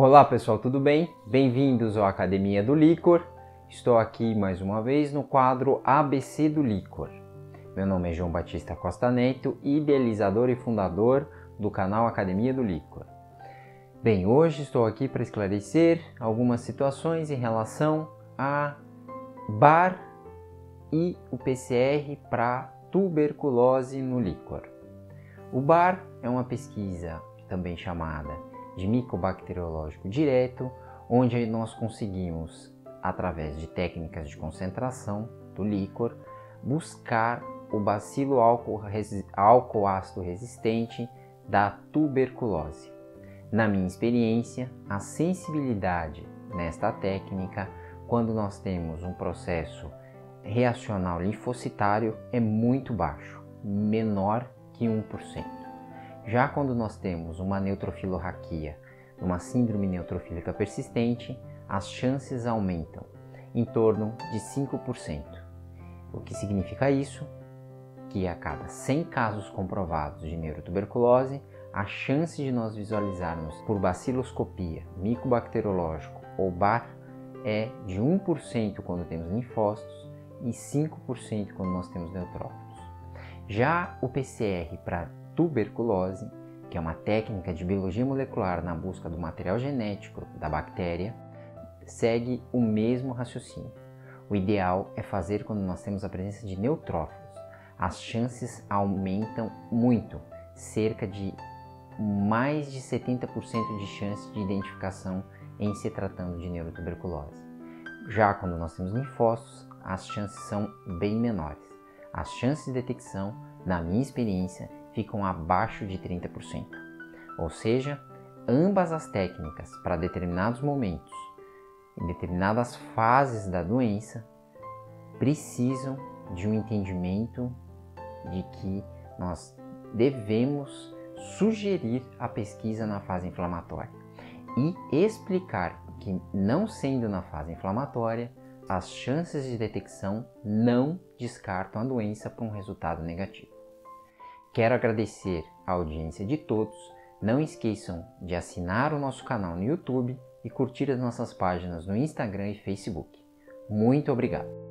Olá pessoal, tudo bem? Bem-vindos à Academia do Licor. Estou aqui mais uma vez no quadro ABC do Licor. Meu nome é João Batista Costa Neto, idealizador e fundador do canal Academia do Licor. Bem, hoje estou aqui para esclarecer algumas situações em relação a bar e o PCR para tuberculose no líquor. O bar é uma pesquisa também chamada de micobacteriológico direto, onde nós conseguimos, através de técnicas de concentração do líquor, buscar o bacilo álcool ácido resistente da tuberculose. Na minha experiência, a sensibilidade nesta técnica, quando nós temos um processo reacional linfocitário, é muito baixo, menor que 1%. Já quando nós temos uma neutrofilorraquia, uma síndrome neutrofílica persistente, as chances aumentam em torno de 5%. O que significa isso? Que a cada 100 casos comprovados de neurotuberculose, a chance de nós visualizarmos por baciloscopia, micobacteriológico ou BAR é de 1% quando temos linfócitos e 5% quando nós temos neutrófilos. Já o PCR para tuberculose, que é uma técnica de biologia molecular na busca do material genético da bactéria, segue o mesmo raciocínio. O ideal é fazer quando nós temos a presença de neutrófilos. As chances aumentam muito, cerca de mais de 70% de chance de identificação em se tratando de neurotuberculose. Já quando nós temos linfócitos, as chances são bem menores. As chances de detecção, na minha experiência, ficam abaixo de 30%. Ou seja, ambas as técnicas para determinados momentos, em determinadas fases da doença, precisam de um entendimento de que nós devemos sugerir a pesquisa na fase inflamatória e explicar que, não sendo na fase inflamatória, as chances de detecção não descartam a doença para um resultado negativo. Quero agradecer a audiência de todos. Não esqueçam de assinar o nosso canal no YouTube e curtir as nossas páginas no Instagram e Facebook. Muito obrigado!